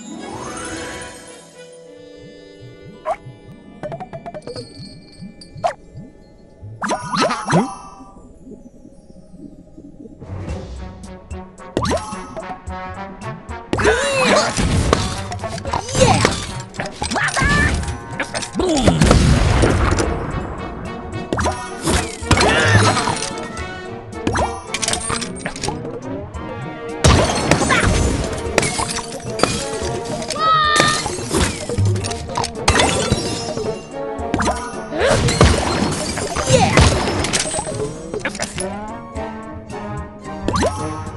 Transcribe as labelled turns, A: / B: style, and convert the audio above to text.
A: you
B: Bye.